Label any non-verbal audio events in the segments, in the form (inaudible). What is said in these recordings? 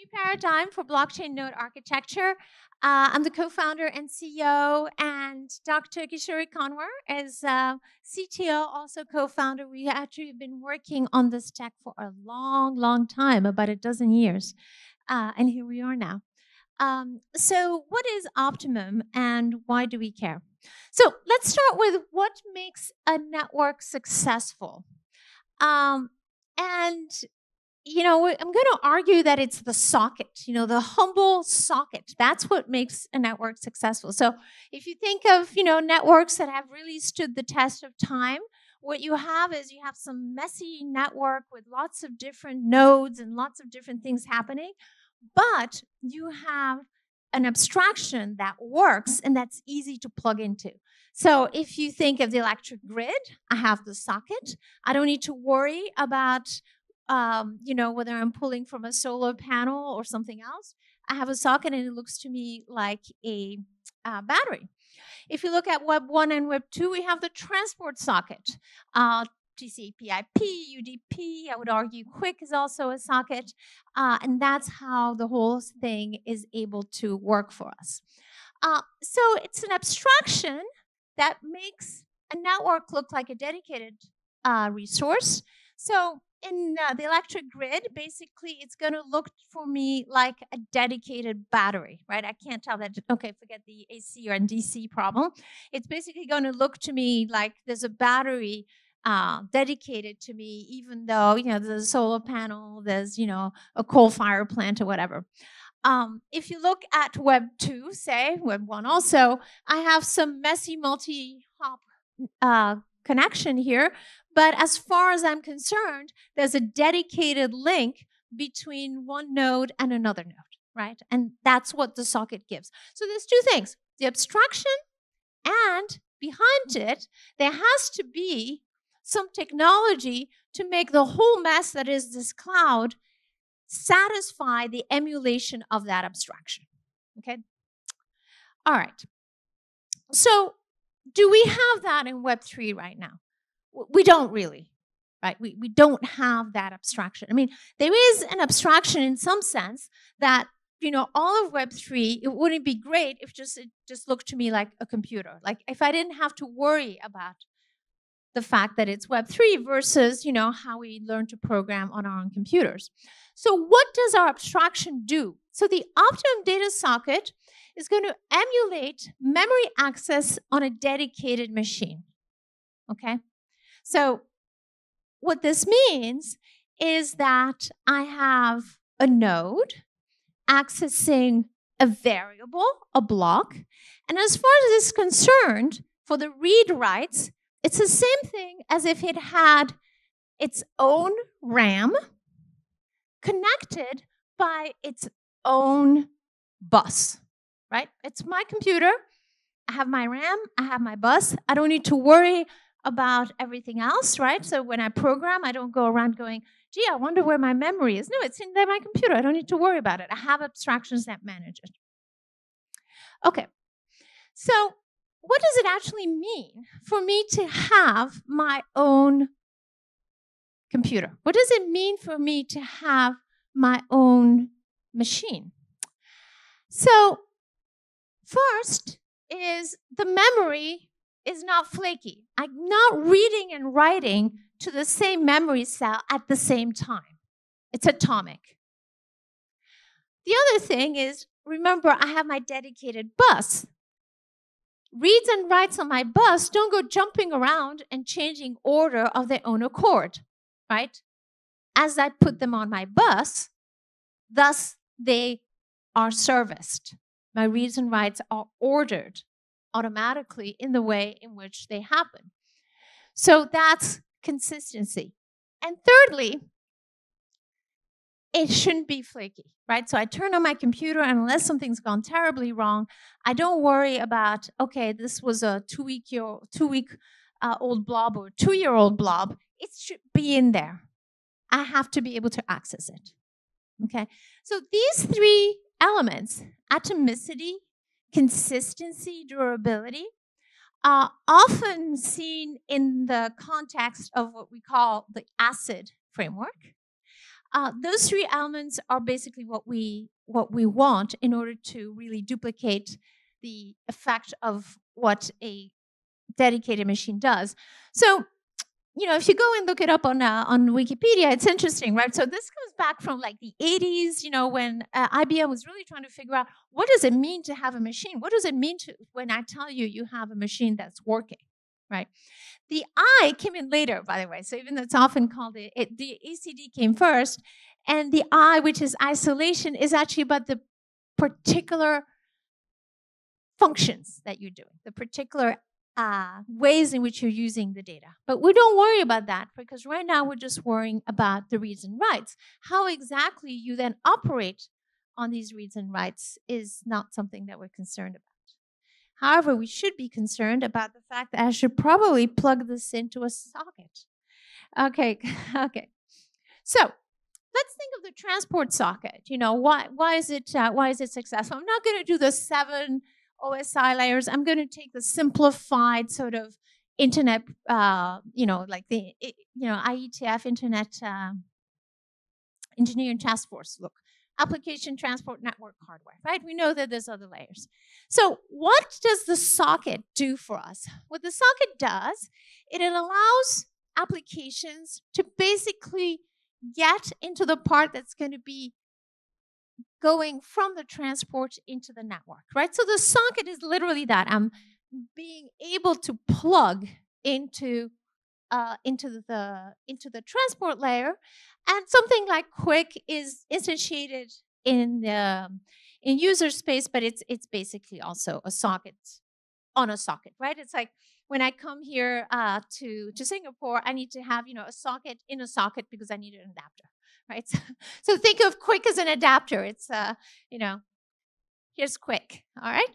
new paradigm for blockchain node architecture. Uh, I'm the co-founder and CEO, and Dr. Kishori Konwar is uh, CTO, also co-founder. We actually have been working on this tech for a long, long time, about a dozen years, uh, and here we are now. Um, so, what is Optimum, and why do we care? So, let's start with what makes a network successful. Um, and you know, I'm going to argue that it's the socket, you know, the humble socket. That's what makes a network successful. So if you think of, you know, networks that have really stood the test of time, what you have is you have some messy network with lots of different nodes and lots of different things happening, but you have an abstraction that works and that's easy to plug into. So if you think of the electric grid, I have the socket. I don't need to worry about um, you know, whether I'm pulling from a solar panel or something else, I have a socket and it looks to me like a uh, battery. If you look at Web 1 and Web 2, we have the transport socket. Uh, TCP/IP, UDP, I would argue QUIC is also a socket, uh, and that's how the whole thing is able to work for us. Uh, so it's an abstraction that makes a network look like a dedicated uh, resource. So in uh, the electric grid, basically, it's going to look for me like a dedicated battery, right? I can't tell that, okay, forget the AC or DC problem. It's basically going to look to me like there's a battery uh, dedicated to me, even though, you know, there's a solar panel, there's, you know, a coal fire plant or whatever. Um, if you look at Web 2, say, Web 1 also, I have some messy multi hop uh, connection here. But as far as I'm concerned, there's a dedicated link between one node and another node, right? And that's what the socket gives. So there's two things the abstraction, and behind mm-hmm. it, there has to be some technology to make the whole mess that is this cloud satisfy the emulation of that abstraction. Okay? All right. So do we have that in Web3 right now? We don't really, right? We, we don't have that abstraction. I mean, there is an abstraction in some sense that, you know, all of Web3, it wouldn't be great if just it just looked to me like a computer. Like if I didn't have to worry about the fact that it's Web3 versus, you know, how we learn to program on our own computers. So what does our abstraction do? So the Optimum Data Socket is going to emulate memory access on a dedicated machine. Okay? So, what this means is that I have a node accessing a variable, a block, and as far as is concerned, for the read writes, it's the same thing as if it had its own RAM connected by its own bus right? It's my computer. I have my RAM, I have my bus. I don't need to worry about everything else, right? So when I program, I don't go around going, gee, I wonder where my memory is. No, it's in my computer. I don't need to worry about it. I have abstractions that manage it. Okay, so what does it actually mean for me to have my own computer? What does it mean for me to have my own machine? So First is the memory is not flaky. I'm not reading and writing to the same memory cell at the same time. It's atomic. The other thing is, remember, I have my dedicated bus. Reads and writes on my bus don't go jumping around and changing order of their own accord, right? As I put them on my bus, thus they are serviced my reads and writes are ordered automatically in the way in which they happen. So that's consistency. And thirdly, it shouldn't be flaky, right? So I turn on my computer, and unless something's gone terribly wrong, I don't worry about, okay, this was a two week year, two week uh, old blob or two year old blob. It should be in there. I have to be able to access it. Okay, so these three elements atomicity, consistency, durability are often seen in the context of what we call the ACID framework. Uh, those three elements are basically what we what we want in order to really duplicate the effect of what a dedicated machine does. So, you know, if you go and look it up on uh, on Wikipedia, it's interesting, right? So this goes back from like the 80s, you know, when uh, IBM was really trying to figure out what does it mean to have a machine? What does it mean to when I tell you you have a machine that's working, right? The I came in later, by the way. So even though it's often called it, it the ACD came first, and the I, which is isolation, is actually about the particular functions that you're doing, the particular uh, ways in which you're using the data. But we don't worry about that because right now we're just worrying about the reads and writes. How exactly you then operate on these reads and writes is not something that we're concerned about. However, we should be concerned about the fact that I should probably plug this into a socket. Okay, (laughs) okay. So let's think of the transport socket. You know, why why is it uh, why is it successful? I'm not going to do the seven OSI layers. I'm going to take the simplified sort of internet, uh, you know, like the you know IETF Internet uh, Engineering Task Force look application transport network hardware, right? We know that there's other layers. So what does the socket do for us? What the socket does, it allows applications to basically get into the part that's going to be going from the transport into the network, right? So the socket is literally that. I'm being able to plug into uh, into the into the transport layer, and something like QUIC is instantiated in the in user space, but it's it's basically also a socket on a socket, right? It's like when I come here uh, to to Singapore, I need to have you know a socket in a socket because I need an adapter, right? So, (laughs) so think of QUIC as an adapter. It's uh, you know, here's QUIC, all right.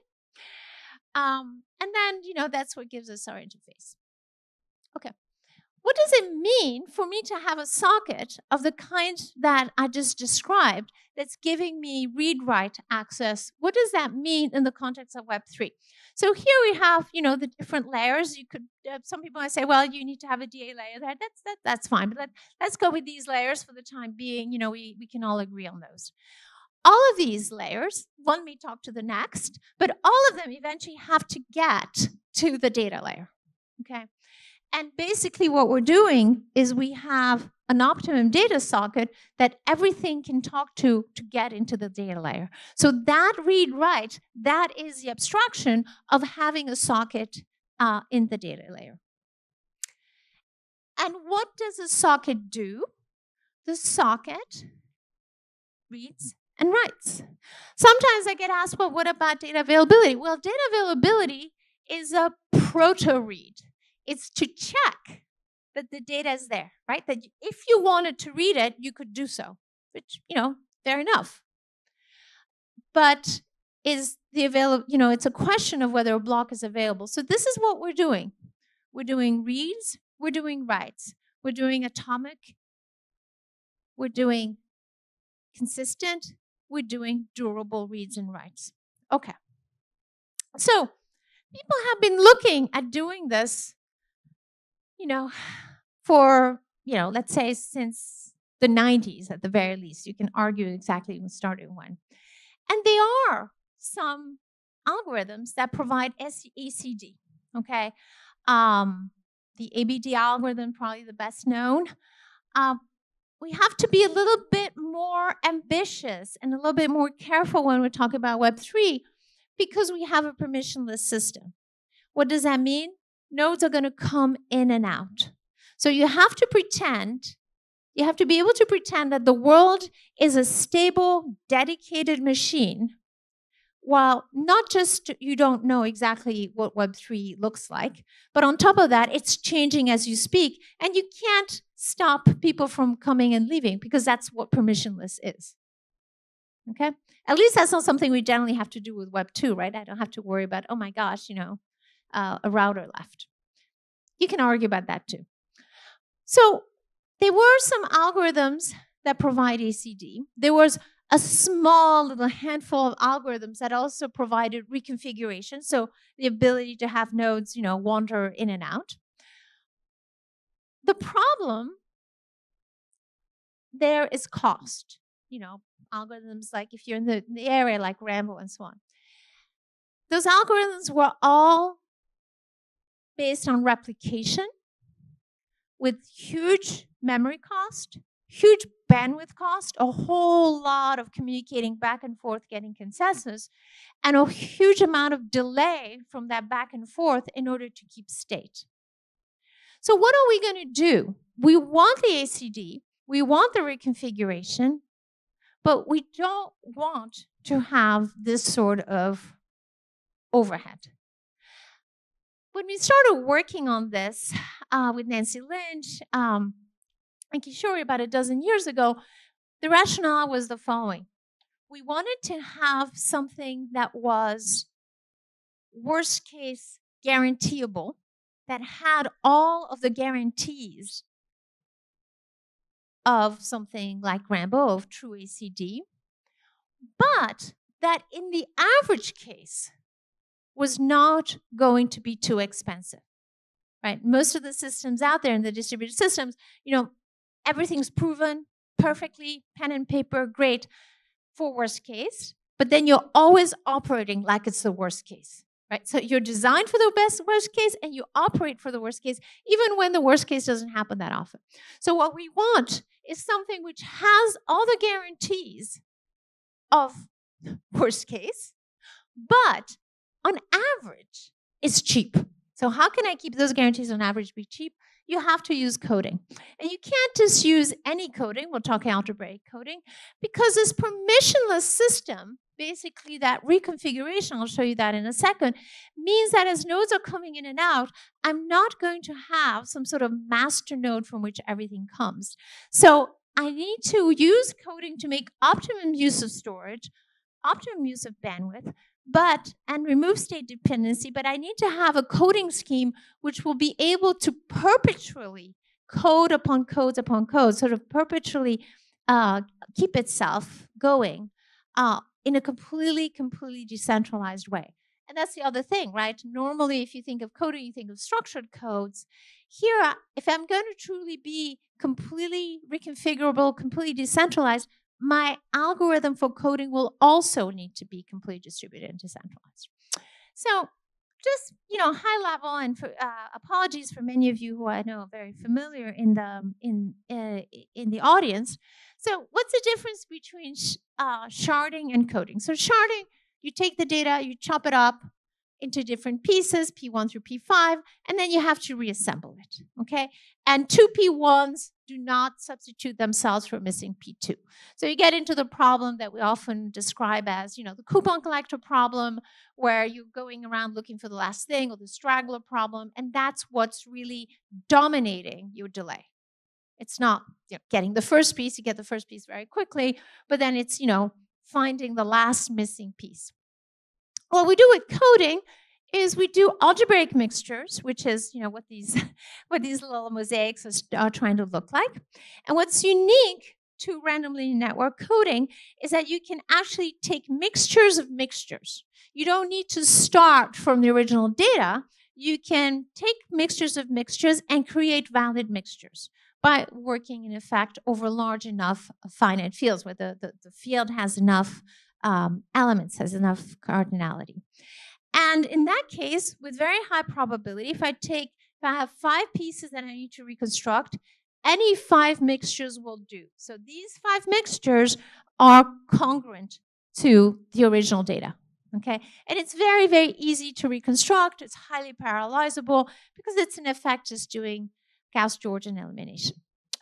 Um, and then you know that's what gives us our interface. Okay. What does it mean for me to have a socket of the kind that I just described that's giving me read write access? What does that mean in the context of Web3? So here we have, you know, the different layers. You could, uh, some people might say, well, you need to have a DA layer there. That's that, that's fine. But let, let's go with these layers for the time being. You know, we, we can all agree on those. All of these layers, one may talk to the next, but all of them eventually have to get to the data layer. Okay. And basically, what we're doing is we have an optimum data socket that everything can talk to to get into the data layer. So that read write, that is the abstraction of having a socket uh, in the data layer. And what does a socket do? The socket reads and writes. Sometimes I get asked, well, what about data availability? Well, data availability is a proto read. It's to check that the data is there, right? That if you wanted to read it, you could do so, which, you know, fair enough. But is the available, you know, it's a question of whether a block is available. So this is what we're doing. We're doing reads, we're doing writes, we're doing atomic, we're doing consistent, we're doing durable reads and writes. Okay. So people have been looking at doing this you know, for, you know, let's say since the 90s at the very least. You can argue exactly when starting one. And there are some algorithms that provide ACD, okay? Um, the ABD algorithm, probably the best known. Um, we have to be a little bit more ambitious and a little bit more careful when we talk about Web3 because we have a permissionless system. What does that mean? Nodes are going to come in and out. So you have to pretend, you have to be able to pretend that the world is a stable, dedicated machine, while not just you don't know exactly what Web3 looks like, but on top of that, it's changing as you speak, and you can't stop people from coming and leaving because that's what permissionless is. Okay? At least that's not something we generally have to do with Web 2, right? I don't have to worry about, oh my gosh, you know, uh, a router left. You can argue about that too. So there were some algorithms that provide ACD. There was a small little handful of algorithms that also provided reconfiguration, so the ability to have nodes, you know, wander in and out. The problem there is cost. You know, algorithms like if you're in the, the area like Rambo and so on. Those algorithms were all based on replication with huge memory cost, huge bandwidth cost, a whole lot of communicating back and forth, getting consensus, and a huge amount of delay from that back and forth in order to keep state. So, what are we going to do? We want the ACD, we want the reconfiguration, but we don't want to have this sort of overhead. When we started working on this uh, with Nancy Lynch um, and Kishori about a dozen years ago, the rationale was the following. We wanted to have something that was worst case guaranteeable, that had all of the guarantees of something like Rambo, of true ACD, but that in the average case was not going to be too expensive. Right? Most of the systems out there in the distributed systems, you know, everything's proven perfectly, pen and paper, great for worst case, but then you're always operating like it's the worst case. Right? So you're designed for the best worst case and you operate for the worst case, even when the worst case doesn't happen that often. So what we want is something which has all the guarantees of worst case, but on average is cheap. So how can I keep those guarantees on average be cheap? You have to use coding. And you can't just use any coding, we'll talk algebraic coding, because this permissionless system, basically that reconfiguration, I'll show you that in a second, means that as nodes are coming in and out, I'm not going to have some sort of master node from which everything comes. So I need to use coding to make optimum use of storage, optimum use of bandwidth, but and remove state dependency, but I need to have a coding scheme which will be able to perpetually code upon codes upon codes, sort of perpetually uh, keep itself going uh, in a completely, completely decentralized way. And that's the other thing, right? Normally, if you think of coding, you think of structured codes. Here, if I'm going to truly be completely reconfigurable, completely decentralized, my algorithm for coding will also need to be completely distributed and decentralized. So just you know high level and for, uh, apologies for many of you who I know are very familiar in the in uh, in the audience. So what's the difference between sh uh, sharding and coding? So sharding, you take the data, you chop it up, into different pieces, P1 through P5, and then you have to reassemble it, okay? And two P1s do not substitute themselves for missing P2. So you get into the problem that we often describe as, you know, the coupon collector problem, where you're going around looking for the last thing, or the straggler problem, and that's what's really dominating your delay. It's not you know, getting the first piece, you get the first piece very quickly, but then it's, you know, finding the last missing piece. What we do with coding is we do algebraic mixtures, which is you know what these (laughs) what these little mosaics are trying to look like. And what's unique to random linear network coding is that you can actually take mixtures of mixtures. You don't need to start from the original data. You can take mixtures of mixtures and create valid mixtures by working in effect over large enough finite fields where the, the, the field has enough um, elements, has enough cardinality. And in that case, with very high probability, if I take, if I have five pieces that I need to reconstruct, any five mixtures will do. So these five mixtures are congruent to the original data. Okay, and it's very, very easy to reconstruct. It's highly parallelizable because it's in effect just doing Gauss-Jordan elimination.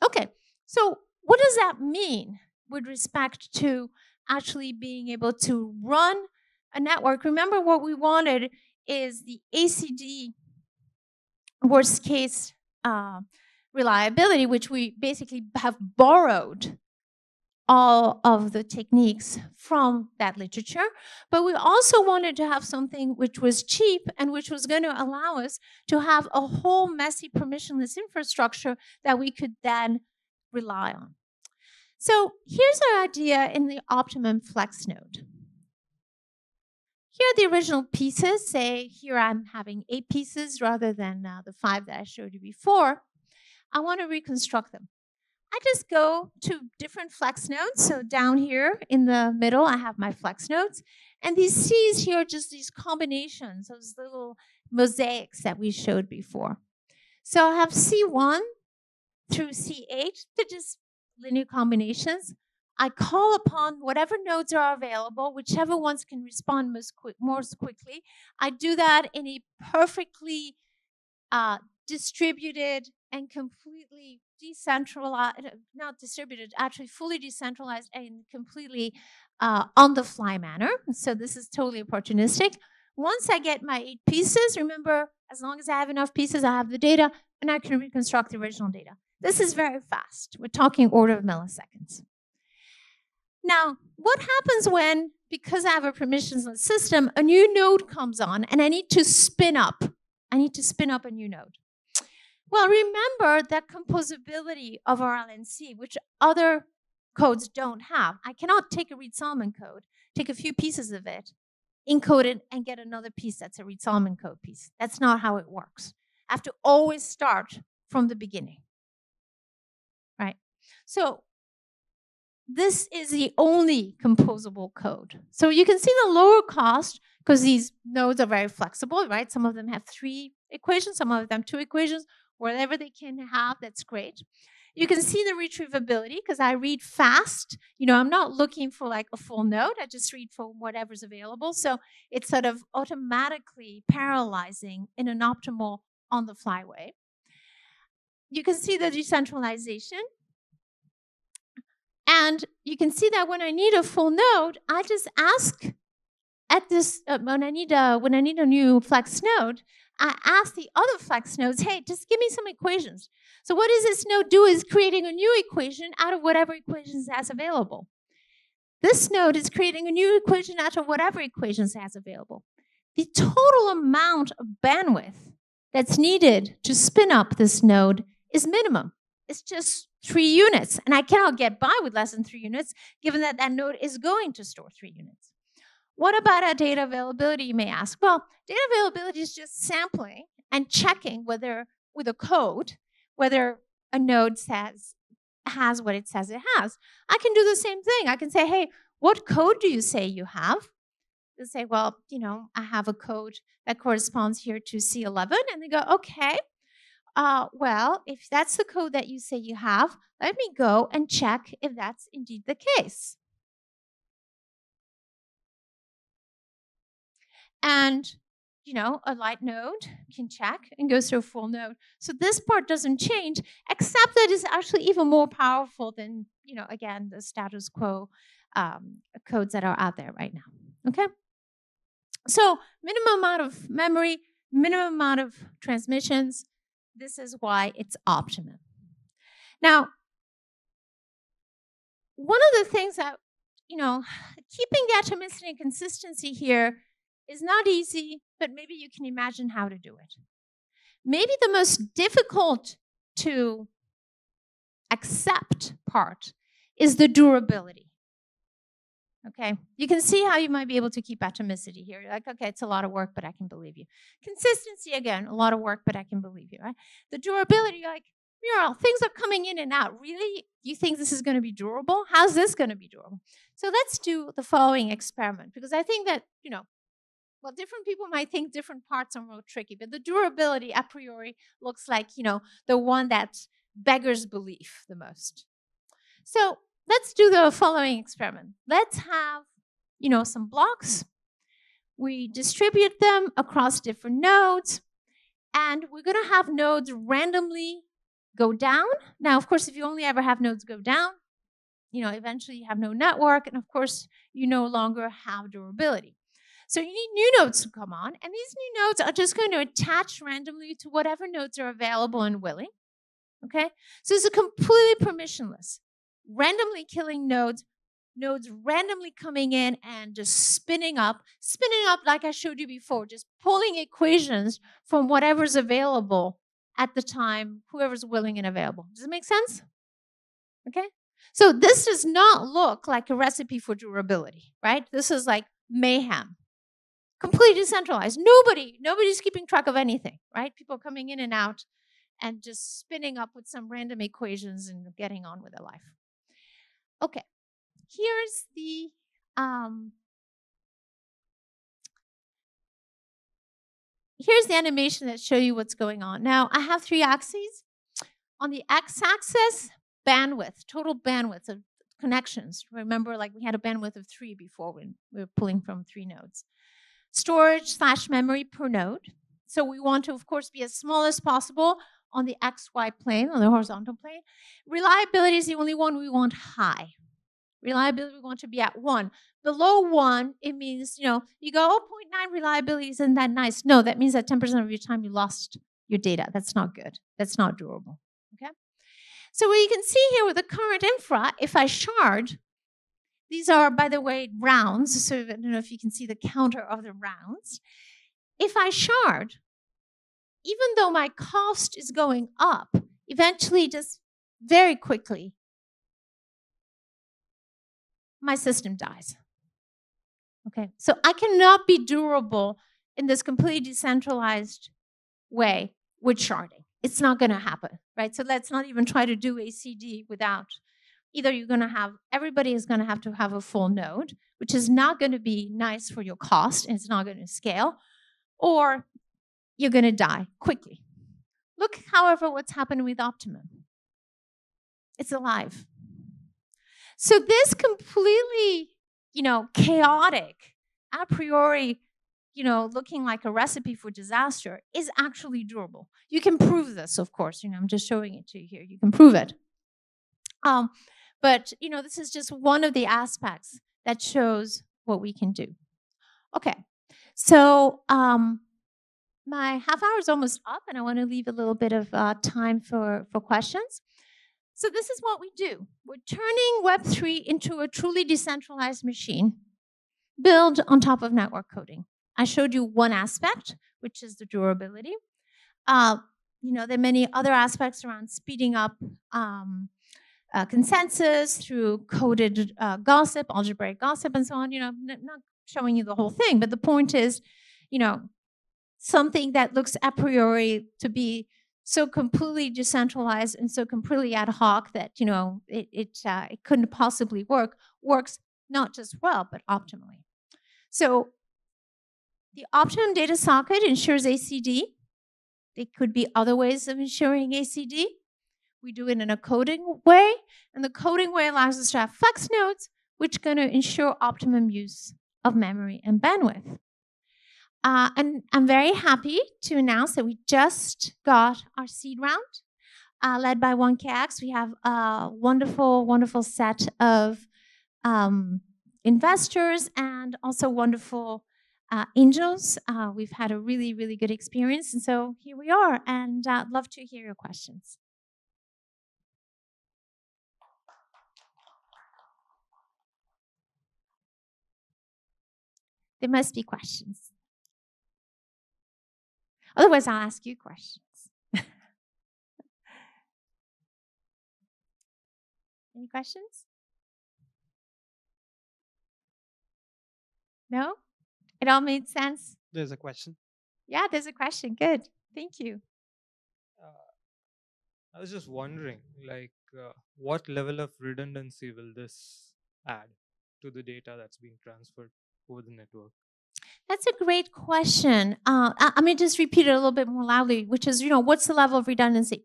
Okay, so what does that mean with respect to actually being able to run a network. Remember, what we wanted is the ACD worst case uh, reliability, which we basically have borrowed all of the techniques from that literature. But we also wanted to have something which was cheap and which was going to allow us to have a whole messy permissionless infrastructure that we could then rely on. So here's our idea in the optimum flex node. Here are the original pieces. Say here I'm having eight pieces rather than uh, the five that I showed you before. I want to reconstruct them. I just go to different flex nodes. So down here in the middle, I have my flex nodes. And these C's here are just these combinations, those little mosaics that we showed before. So I have C1 through C8, they're just linear combinations. I call upon whatever nodes are available, whichever ones can respond most, quick, most quickly. I do that in a perfectly uh, distributed and completely decentralized, not distributed, actually fully decentralized and completely uh, on the fly manner. So this is totally opportunistic. Once I get my eight pieces, remember, as long as I have enough pieces, I have the data and I can reconstruct the original data. This is very fast. We're talking order of milliseconds. Now, what happens when, because I have a permissionless system, a new node comes on and I need to spin up? I need to spin up a new node. Well, remember that composability of RLNC, which other codes don't have. I cannot take a Reed-Solomon code, take a few pieces of it, encode it, and get another piece that's a Reed-Solomon code piece. That's not how it works. I have to always start from the beginning. Right? So this is the only composable code. So you can see the lower cost because these nodes are very flexible, right? Some of them have three equations, some of them two equations whatever they can have, that's great. You can see the retrievability because I read fast. You know, I'm not looking for like a full node. I just read for whatever's available. So it's sort of automatically parallelizing in an optimal on the fly way. You can see the decentralization. And you can see that when I need a full node, I just ask at this uh, when I need a when I need a new flex node, I ask the other flex nodes, hey, just give me some equations. So what does this node do is creating a new equation out of whatever equations it has available. This node is creating a new equation out of whatever equations it has available. The total amount of bandwidth that's needed to spin up this node is minimum. It's just three units. And I cannot get by with less than three units, given that that node is going to store three units. What about our data availability, you may ask? Well, data availability is just sampling and checking whether, with a code, whether a node says has what it says it has. I can do the same thing. I can say, hey, what code do you say you have? They say, well, you know, I have a code that corresponds here to C11. And they go, okay, uh, well, if that's the code that you say you have, let me go and check if that's indeed the case. And you know, a light node can check and goes to a full node. So this part doesn't change, except that it's actually even more powerful than, you know, again, the status quo um, codes that are out there right now. Okay? So minimum amount of memory, minimum amount of transmissions. This is why it's optimum. Now, one of the things that, you know, keeping the atomicity and consistency here is not easy, but maybe you can imagine how to do it. Maybe the most difficult to accept part is the durability. Okay, you can see how you might be able to keep atomicity here. You're like, okay, it's a lot of work, but I can believe you. Consistency, again, a lot of work, but I can believe you, right? The durability, you're like, Muriel, things are coming in and out. Really? You think this is going to be durable? How's this going to be durable? So let's do the following experiment because I think that, you know, well, different people might think different parts are more tricky, but the durability a priori looks like, you know, the one that beggars belief the most. So let's do the following experiment. Let's have, you know, some blocks. We distribute them across different nodes, and we're going to have nodes randomly go down. Now, of course, if you only ever have nodes go down, you know, eventually you have no network, and of course, you no longer have durability. So you need new nodes to come on, and these new nodes are just going to attach randomly to whatever nodes are available and willing. Okay? So it's a completely permissionless, randomly killing nodes, nodes randomly coming in and just spinning up, spinning up like I showed you before, just pulling equations from whatever's available at the time, whoever's willing and available. Does it make sense? Okay? So this does not look like a recipe for durability, right? This is like mayhem completely decentralized. Nobody, nobody's keeping track of anything, right? People coming in and out. and just spinning up with some random equations and getting on with their life. Okay, here's the um, here's the animation that show you what's going on. Now I have three axes. On the x-axis, bandwidth, total bandwidth of connections. Remember, like we had a bandwidth of three before when we were pulling from three nodes. Storage slash memory per node. So we want to, of course, be as small as possible on the XY plane, on the horizontal plane. Reliability is the only one we want high. Reliability we want to be at one. Below one, it means, you know, you go, oh, 0.9 reliability isn't that nice. No, that means that 10% of your time you lost your data. That's not good. That's not durable. Okay? So what you can see here with the current infra, if I shard, these are, by the way, rounds. So I don't know if you can see the counter of the rounds. If I shard, even though my cost is going up, eventually, just very quickly, my system dies. Okay, so I cannot be durable in this completely decentralized way with sharding. It's not going to happen, right? So let's not even try to do ACD without either you're going to have everybody is going to have to have a full node, which is not going to be nice for your cost and it's not going to scale, or you're going to die quickly. Look, however, what's happened with Optimum. It's alive. So this completely, you know, chaotic, a priori, you know, looking like a recipe for disaster is actually durable. You can prove this, of course. You know, I'm just showing it to you here. You can prove it. Um, but you know, this is just one of the aspects that shows what we can do. Okay, so um, my half hour is almost up, and I want to leave a little bit of uh, time for for questions. So this is what we do. We're turning Web3 into a truly decentralized machine built on top of network coding. I showed you one aspect, which is the durability. Uh, you know, there are many other aspects around speeding up um, uh, consensus through coded uh, gossip, algebraic gossip, and so on. You know, not showing you the whole thing, but the point is, you know, something that looks a priori to be so completely decentralized and so completely ad hoc that you know it it, uh, it couldn't possibly work works not just well but optimally. So the optimum data socket ensures ACD. There could be other ways of ensuring ACD. We do it in a coding way, and the coding way allows us to have flex nodes, which are going to ensure optimum use of memory and bandwidth. Uh, and I'm very happy to announce that we just got our seed round, uh, led by 1KX. We have a wonderful, wonderful set of um, investors and also wonderful uh, angels. Uh, we've had a really, really good experience. And so here we are, and I'd uh, love to hear your questions. There must be questions. Otherwise, I'll ask you questions. (laughs) Any questions? No? It all made sense? There's a question. Yeah, there's a question. Good. Thank you. Uh, I was just wondering, like, uh, what level of redundancy will this add to the data that's being transferred over the network? That's a great question. Uh, I, to just repeat it a little bit more loudly, which is, you know, what's the level of redundancy?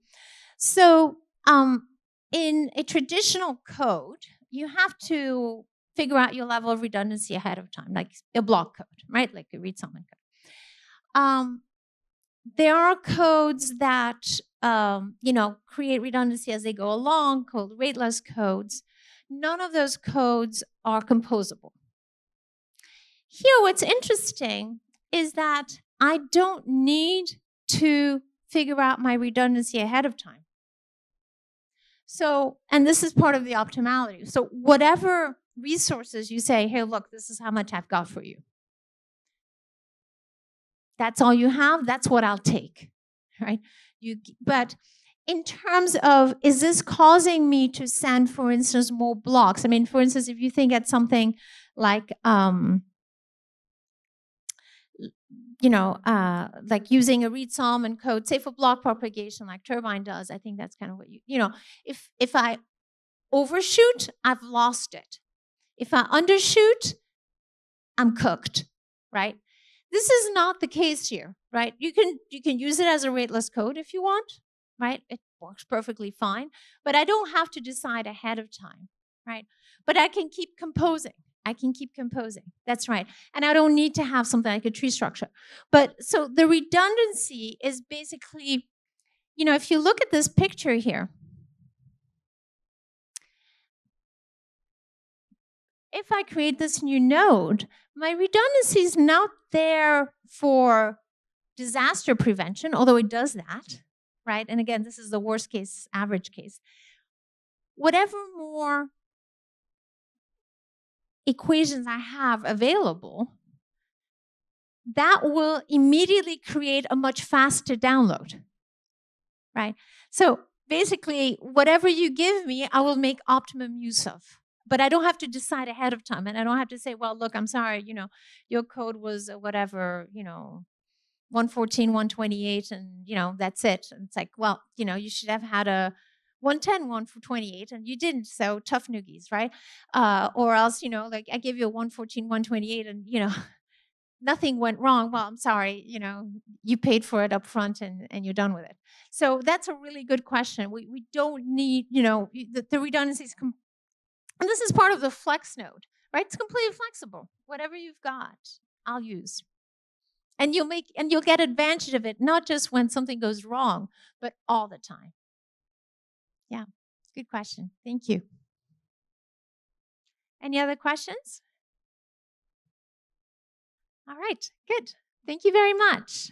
So, um, in a traditional code, you have to figure out your level of redundancy ahead of time, like a block code, right? Like a Reed-Solomon code. Um, there are codes that um, you know create redundancy as they go along, called rateless codes. None of those codes are composable. Here, what's interesting is that I don't need to figure out my redundancy ahead of time. So, and this is part of the optimality. So, whatever resources you say, hey, look, this is how much I've got for you. That's all you have, that's what I'll take. (laughs) Right? You but in terms of is this causing me to send, for instance, more blocks? I mean, for instance, if you think at something like um, you know, uh, like using a Reed-Solomon code, say for block propagation, like Turbine does. I think that's kind of what you, you know, if if I overshoot, I've lost it. If I undershoot, I'm cooked, right? This is not the case here, right? You can you can use it as a rateless code if you want, right? It works perfectly fine, but I don't have to decide ahead of time, right? But I can keep composing. I can keep composing. That's right. And I don't need to have something like a tree structure. But so the redundancy is basically, you know, if you look at this picture here, if I create this new node, my redundancy is not there for disaster prevention, although it does that, right? And again, this is the worst case, average case. Whatever more equations I have available, that will immediately create a much faster download, right? So basically, whatever you give me, I will make optimum use of. But I don't have to decide ahead of time. And I don't have to say, well, look, I'm sorry, you know, your code was whatever, you know, 114, 128, and, you know, that's it. And it's like, well, you know, you should have had a 110 one for 28 and you didn't so tough noogies right? Uh, or else you know like i gave you a 114 128 and you know (laughs) nothing went wrong. Well i'm sorry you know you paid for it up front and, and you're done with it. So that's a really good question. We, we don't need you know the, the redundancies com- and this is part of the flex node right? It's completely flexible. Whatever you've got i'll use. And you'll make and you'll get advantage of it not just when something goes wrong but all the time yeah, good question. Thank you. Any other questions? All right, good. Thank you very much.